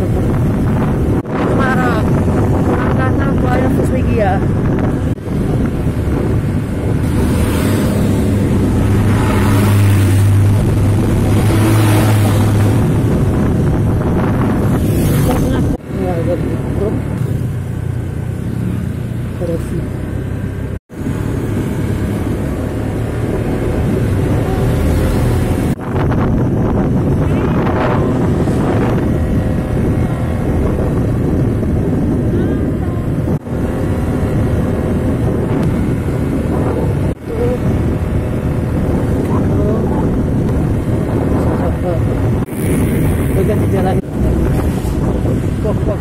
ruko. Para, lahat ng buhay ng suswigiya. 越来越过过